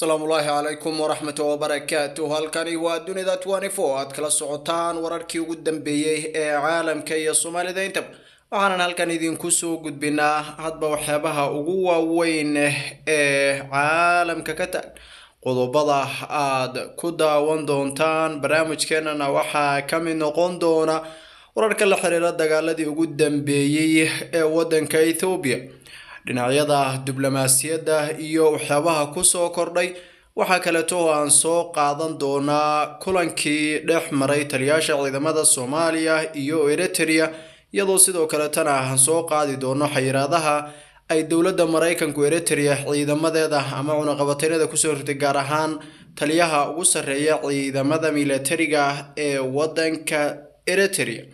asalaamu ullaahi calaykum waraxmatu wabarakaatu halkani waa dunida twenty-four. Aad kala socotaan wararkii ugu dambeeyey ee caalamka iyo soomaalida intaba waxaanan halkan idinku soo gudbinaa hadba waxyaabaha ugu waaweyn ee caalamka ka taag qodobada aad ku daawan doontaan barnaamijkeenana waxaa ka mid noqon doona wararka la xiriira dagaaladii ugu dambeeyey ee waddanka ethoobiya dhinacyada diblomaasiyadda iyo waxyaabaha ku soo kordhay. Waxaa kaleeto oo aan soo qaadan doonaa kulankii dhex maray taliyaasha ciidamada soomaaliya iyo eritrea iyadoo sidoo kaletana aan soo qaadi doono xayiraadaha ay dowladda maraykanku eritrea ciidamadeeda ama cunaqabateynada ku soo rirtay gaar ahaan taliyaha ugu sarreeya ciidamada milatariga ee waddanka eritrea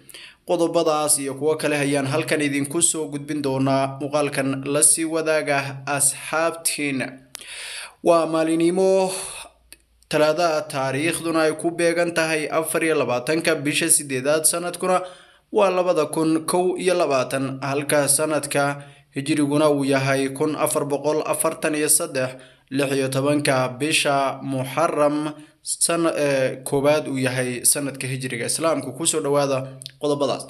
qodobadaas iyo kuwo kale ayaan halkan idinku soo gudbin doonaa muuqaalkan la sii wadaaga asxaabtiina waa maalinimo talaada taariikhduna ay ku beegan tahay afar iyo labaatanka bisha sideedaad sanadkuna waa labada kun kow iyo labaatan halka sanadka hijiriguna uu yahay kun afar boqol afartan iyo saddex lix iyo tobanka bisha muxaram koowaad uu yahay sanadka hijiriga islaamka ku soo dhawaada qodobadaas.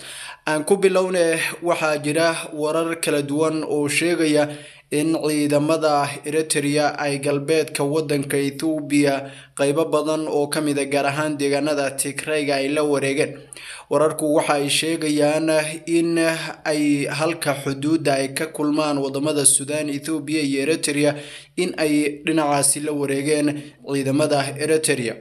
Aan ku bilowne waxaa jira warar kala duwan oo sheegaya in ciidamada eritrea ay galbeedka wadanka ethoobiya qeybo badan oo ka mid a gaar ahaan deegaanada tigrayga ay la wareegeen wararku waxa ay sheegayaan in ay halka xuduudda ay ka kulmaan waddamada sudan ethoobiya iyo eritrea in ay dhinacaasi la wareegeen ciidamada eritrea.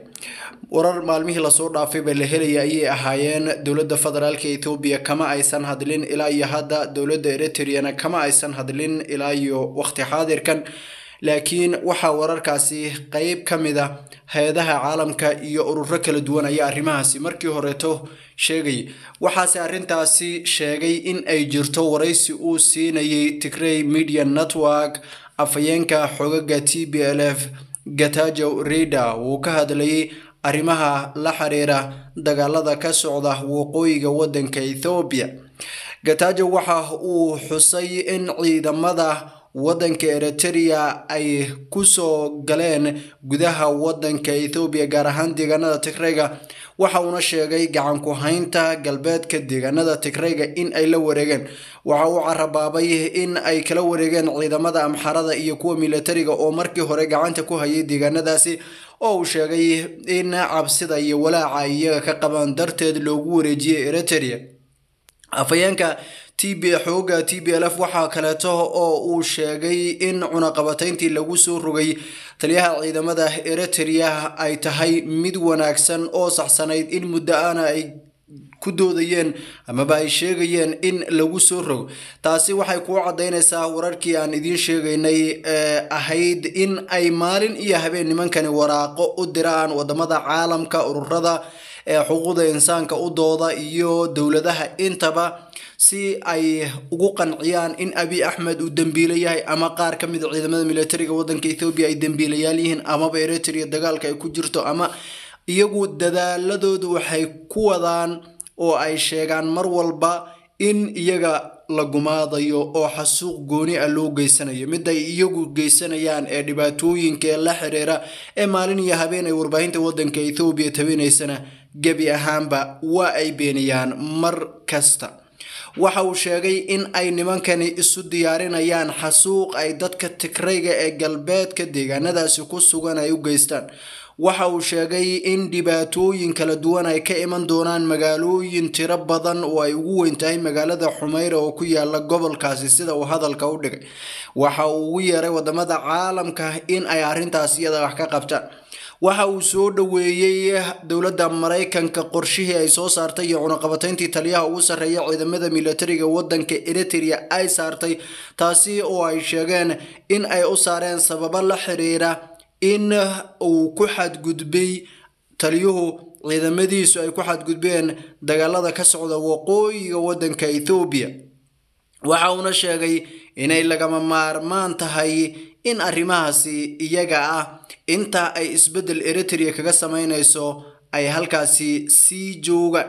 Warar maalmihii la soo dhaafay ba la helaya ayay ahaayeen dowladda federaalka ethoobiya kama aysan hadlin ilaa iyo hadda dowladda eritreana kama aysan hadlin ilaa iyo waqti xaadirkan laakiin waxaa wararkaasi qeyb ka mid a hay'adaha caalamka iyo ururo kala duwan ayaa arrimahaasi markii horeeto sheegayay waxaase arrintaasi sheegay in ay jirto waraysi uu siinayay tigrey media network afhayeenka xogaga t b l f gatajo rida wuu ka hadlayay arrimaha la xiriira dagaalada ka socda waqooyiga waddanka ethoobiya gatajo waxa uu xusay in ciidamada waddanka eritrea ay ku soo galeen gudaha waddanka ethoobiya gaar ahaan deegaanada tigrayga. Waxa uuna sheegay gacan ku haynta galbeedka deegaanada tigrayga in ay la wareegeen. Waxa uu carabaabay in ay kala wareegeen ciidamada amxarada iyo kuwa milatariga oo markii hore gacanta ku hayay deegaanadaasi oo uu sheegay in cabsida iyo walaaca iyaga ka qabaan darteed loogu wareejiyey eritrea. Afhayeenka t b xooga t b l f waxaa kaleeto oo uu sheegay in cunaqabatayntii lagu soo rogay taliyaha ciidamada eritrea ay tahay mid wanaagsan oo saxsanayd in muddo aana ay ku doodayeen amaba ay sheegayeen in lagu soo rogo. Taasi waxay kuu caddaynaysaa wararkii aan idiin sheegaynay ee ahayd in ay maalin iyo habeen nimankani waraaqo u diraan waddamada caalamka ururada ee xuquuqda insaanka u dooda iyo dowladaha intaba si ay ugu qanciyaan in abi axmed uu dembiilo yahay ama qaar ka mid ciidamada milatariga waddanka ethoobiya ay dembiilayaal yihiin amaba eritrea dagaalka ay ku jirto ama iyagu dadaaladoodu waxay ku wadaan oo ay sheegaan mar walba in iyaga la gumaadayo oo xasuuq gooni ah loo geysanayo. Mid ay iyagu geysanayaan ee dhibaatooyinka la xiriira ee maalin iyo habeen ay warbaahinta waddanka ethoobiya tabinaysana gebi ahaanba waa ay beeniyaan mar kasta. Waxa uu sheegay in ay nimankani isu diyaarinayaan xasuuq ay dadka tigrayga ee galbeedka deegaanadaasi ku sugan ay u geystaan. Waxa uu sheegay in dhibaatooyin kala duwan ay ka iman doonaan magaalooyin tiro badan oo ay ugu weyn tahay magaalada xumeyra oo ku yaalla gobolkaasi sida uu hadalka u dhigay. Waxa uu ugu yeeray waddamada caalamka in ay arrintaas iyada wax ka qabtaan waxa uu soo dhoweeyey dowladda maraykanka qorshihii ay soo saartay iyo cunaqabatayntii taliyaha ugu sarreeya ciidamada milatariga waddanka eritrea ay saartay taasi oo ay sheegeen in ay u saareen sababo la xiriira in uu ku xadgudbay taliyuhu. Ciidamadiisu ay ku xadgudbeen dagaalada ka socda waqooyiga waddanka ethoobiya waxa uuna sheegay inay lagama maarmaan tahay in arrimahaasi iyaga ah. Inta ay isbeddel eritrea kaga sameynayso ay halkaasi sii joogaan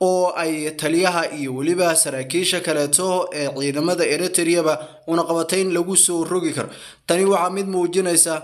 oo ay taliyaha iyo weliba saraakiisha kaleeto ee ciidamada eritreaba cunaqabatayn lagu soo rogi karo. Tani waxaa mid muujinaysa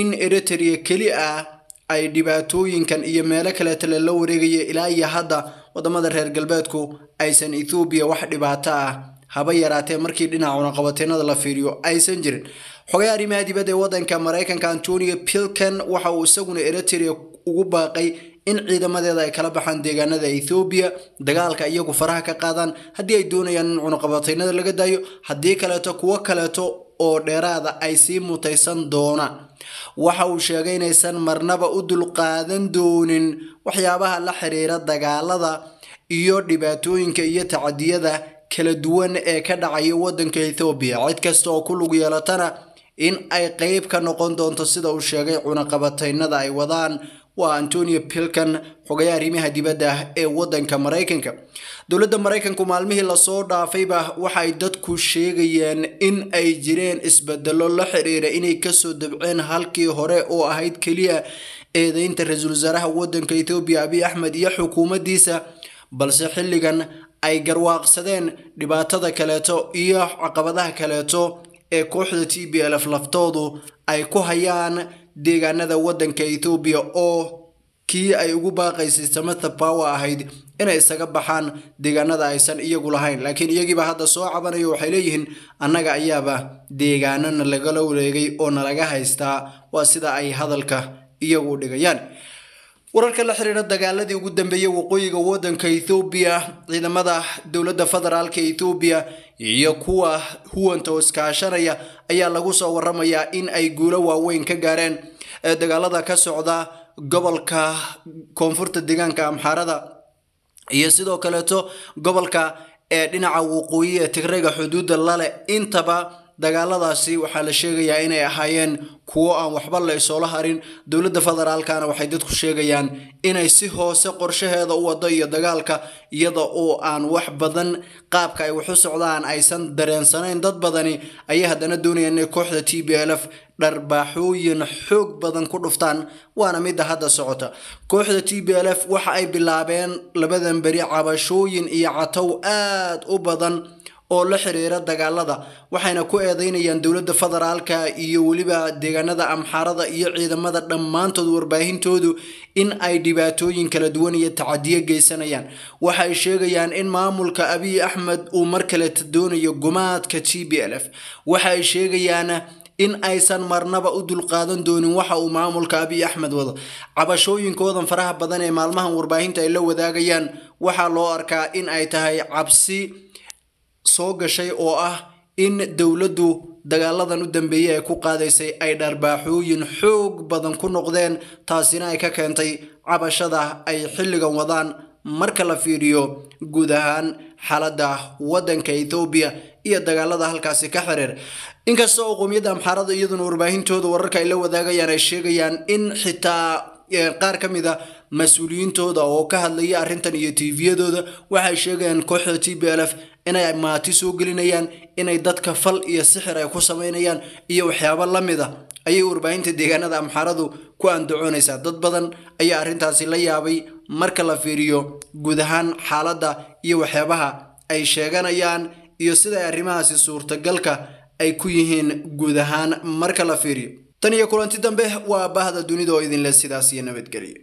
in eritrea keli ah ay dhibaatooyinkan iyo meelo kaleeta lala wareegaya ilaa iyo hadda waddamada reer galbeedku aysan ethoobiya wax dhibaato ah haba yaraatee markii dhinaca cunaqabateenada la fiiriyo aysan jirin. Xogay arrimaha dibadda ee wadanka maraykanka antonio pilken waxa uu isaguna eritrea ugu baaqay in ciidamadeeda ay kala baxaan deegaanada ethoobiya dagaalka iyagu faraha ka qaadaan haddii ay doonayaan in cunaqabateynada laga daayo. Haddii kaleeto kuwo kaleeto oo dheeraada ay sii mutaysan doonaan waxa uu sheegay inaysan marnaba u dulqaadan doonin waxyaabaha la xiriira dagaalada iyo dhibaatooyinka iyo tacadiyada kala duwan ee ka dhacaya wadanka ethoobiya cid kasta oo ku lug yeelatana in ay qeyb ka noqon doonto sida uu sheegay cunaqabateynada ay wadaan waa antonio pilkan xogaya arrimaha dibadda ee wadanka maraykanka dowladda maraykanku maalmihii la soo dhaafayba waxay dadku sheegayeen in ay jireen isbedelo la xiriira inay ka soo dabceen halkii hore oo ahayd keliya eedeynta ra'iisul wasaaraha wadanka ethoobiya abiy axmed iyo xukuumaddiisa balse xilligan ay garwaaqsadeen dhibaatada kaleeto iyo caqabadaha kaleeto ee kooxda t b f laftoodu ay ku hayaan deegaanada wadanka ethoobiya oo kii ay ugu baaqaysay samatha power ahayd inay isaga baxaan deegaanada aysan iyagu lahayn. Laakiin iyagiiba hadda soo cabanayo waxay leeyihiin annaga ayaaba deegaanana lagala wareegay oo nalaga haystaa waa sida ay hadalka iyagu dhigayaan wararka la xiriira dagaaladii ugu dambeeyey waqooyiga wadanka ethoobiya ciidamada dowladda federaalka ethoobiya iyo kuwa huwanta iskaashanaya ayaa lagu soo waramayaa in ay guulo waaweyn ka gaareen dagaalada ka socda gobolka koonfurta deegaanka amxaarada iyo sidoo kaleeto gobolka ee dhinaca waqooyi ee tigrayga xuduudda lale. Intaba dagaaladaasi waxaa la sheegayaa inay ahaayeen kuwo aan waxba la isoola harin. Dowladda federaalkana waxay dadku sheegayaan inay si hoose qorshaheeda u wado iyo dagaalka iyada oo aan wax badan qaabka ay wax u socdaan aysan dareensanayn. Dad badani ayay haddana doonayaan inay kooxda t b l f dharbaaxooyin xoog badan ku dhuftaan waana midda hadda socota. Kooxda t b l f waxa ay bilaabeen labadan beri cabashooyin iyo catow aad u badan oo la xiriira dagaalada waxayna ku eedeynayaan dowladda federaalka iyo weliba deegaanada amxaarada iyo ciidamada dhammaantood warbaahintoodu in ay dhibaatooyin kala duwan iyo tacadiyo geysanayaan. Waxay sheegayaan in maamulka abiy axmed uu mar kaleta doonayo gumaadka t b l f. Waxay sheegayaan in aysan marnaba u dulqaadan doonin waxa uu maamulka abiy axmed wado. Cabashooyinkoodan faraha badan ee maalmahan warbaahinta ay la wadaagayaan waxaa loo arkaa in ay tahay cabsi soo gashay oo ah in dowladdu dagaaladan u dambeeyey ay ku qaadaysay ay dharbaaxooyin xoog badan ku noqdeen taasina ay ka keentay cabashada ay xilligan wadaan marka la fiiriyo guud ahaan xaaladda waddanka ethoobiya iyo dagaalada halkaasi ka xiriir. Inkasta oo qowmiyadda amxaarada iyaduna warbaahintooda wararka ay la wadaagayaan ay sheegayaan in xitaa qaar ka mid a mas'uuliyiintooda oo ka hadlaya arrintan iyo tviyadooda waxay sheegayaan kooxda t b l f inay maati soo gelinayaan inay dadka fal iyo sixir ay ku samaynayaan iyo waxyaabo la mid a ayay warbaahinta deegaanada amxaaradu ku andacoonaysaa. Dad badan ayaa arrintaasi la yaabay marka la fiiriyo guud ahaan xaaladda iyo waxyaabaha ay sheeganayaan iyo sida ay arrimahaasi suurtagalka ay ku yihiin guud ahaan marka la fiiriyo. Tan iyo kulanti dambe waa baahda dunida oo idinle sidaas iyo nabadgelyo